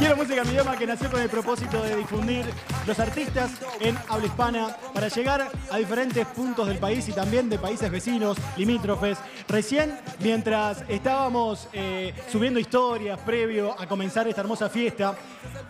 Quiero música en mi idioma que nació con el propósito de difundir los artistas en habla hispana para llegar a diferentes puntos del país y también de países vecinos, limítrofes. Recién, mientras estábamos eh, subiendo historias previo a comenzar esta hermosa fiesta,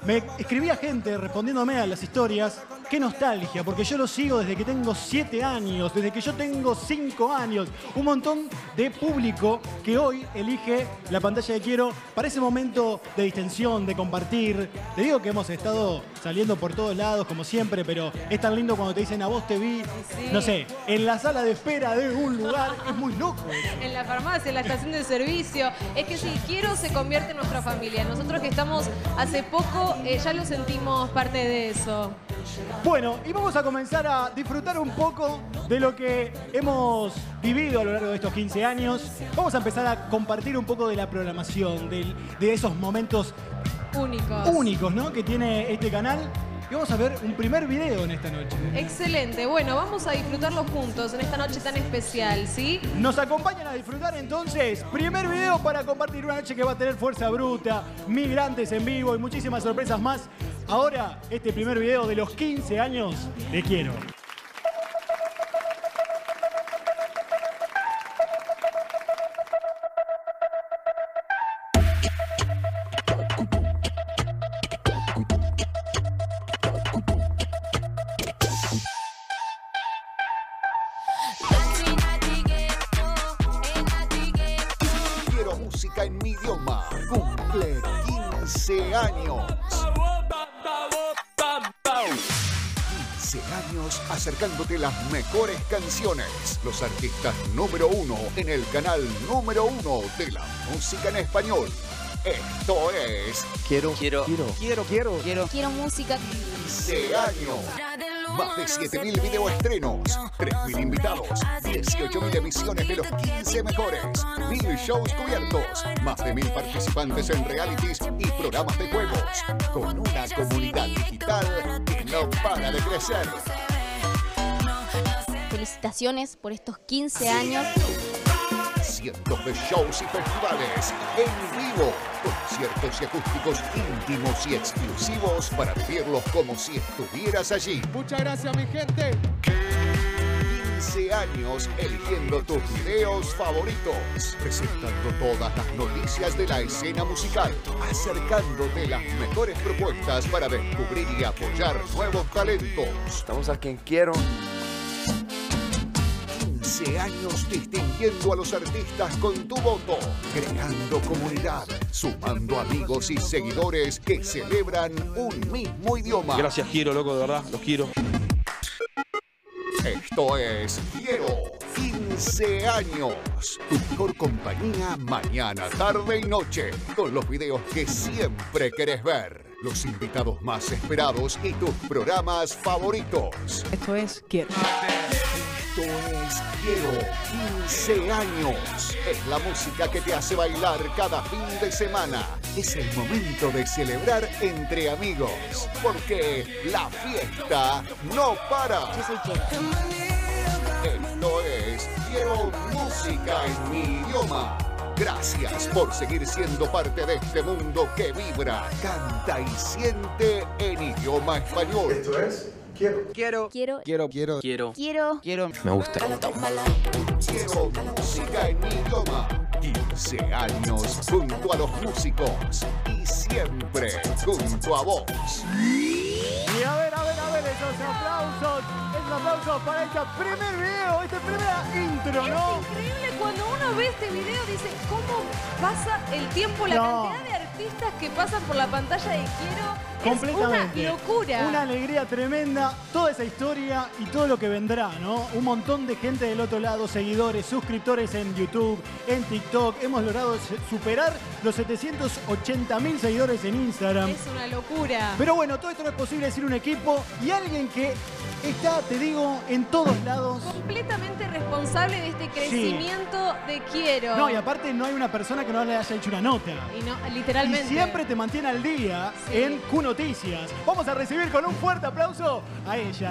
me escribía gente respondiéndome a las historias. Qué nostalgia, porque yo lo sigo desde que tengo 7 años, desde que yo tengo 5 años. Un montón de público que hoy elige la pantalla de Quiero para ese momento de distensión, de compartir. Te digo que hemos estado saliendo por todos lados, como siempre, pero es tan lindo cuando te dicen a vos te vi, no sé, en la sala de espera de un lugar. Es muy loco. En la farmacia, en la estación de servicio. Es que si quiero se convierte en nuestra familia. Nosotros que estamos hace poco eh, ya lo sentimos parte de eso. Bueno, y vamos a comenzar a disfrutar un poco de lo que hemos vivido a lo largo de estos 15 años. Vamos a empezar a compartir un poco de la programación, del- de esos momentos Únicos. únicos ¿no? que tiene este canal. Y vamos a ver un primer video en esta noche. Excelente. Bueno, vamos a disfrutarlo juntos en esta noche tan especial, ¿sí? Nos acompañan a disfrutar entonces. Primer video para compartir una noche que va a tener fuerza bruta, migrantes en vivo y muchísimas sorpresas más. Ahora, este primer video de los 15 años de Quiero. Música en mi idioma. Cumple 15 años. 15 años acercándote las mejores canciones. Los artistas número uno en el canal número uno de la música en español. Esto es Quiero, quiero, quiero, quiero, quiero, quiero. Quiero música. 15 años. Más de 7.000 videoestrenos, 3.000 invitados, 18.000 emisiones de los 15 mejores, 1.000 shows cubiertos, más de 1.000 participantes en realities y programas de juegos, con una comunidad digital que no para de crecer. Felicitaciones por estos 15 años. Cientos de shows y festivales en vivo, conciertos y acústicos íntimos y exclusivos para vivirlos como si estuvieras allí. Muchas gracias, mi gente. 15 años eligiendo tus videos favoritos, presentando todas las noticias de la escena musical, acercándote las mejores propuestas para descubrir y apoyar nuevos talentos. Estamos a quien quiero. 15 años distinguiendo a los artistas con tu voto, creando comunidad, sumando amigos y seguidores que celebran un mismo idioma. Gracias, quiero, loco, de verdad, los quiero. Esto es Quiero 15 años. Tu mejor compañía mañana, tarde y noche. Con los videos que siempre querés ver. Los invitados más esperados y tus programas favoritos. Esto es Quiero. Esto es Quiero 15 años. Es la música que te hace bailar cada fin de semana. Es el momento de celebrar entre amigos. Porque la fiesta no para. Esto es Quiero música en mi idioma. Gracias por seguir siendo parte de este mundo que vibra, canta y siente en idioma español. Quiero, Quiero. quiero, quiero, quiero, Quiero. quiero. Me gusta. Quiero música en mi idioma. 15 años junto a los músicos y siempre junto a vos. Y a ver, a ver, a ver, esos aplausos, esos aplausos para este primer video, este primer intro, ¿no? Es increíble cuando uno ve este video, dice cómo pasa el tiempo, la No. cantidad de artistas que pasan por la pantalla de Quiero. Completamente. Es una locura. Una alegría tremenda, toda esa historia y todo lo que vendrá, ¿no? Un montón de gente del otro lado, seguidores, suscriptores en YouTube, en TikTok. Hemos logrado superar los 780 mil seguidores en Instagram. Es una locura. Pero bueno, todo esto no es posible sin un equipo y alguien que está, te digo, en todos lados. Completamente responsable de este crecimiento de Quiero. No, y aparte no hay una persona que no le haya hecho una nota. Y no, Y literalmente. siempre te mantiene al día Sí. en Q Noticias. Vamos a recibir con un fuerte aplauso a ella.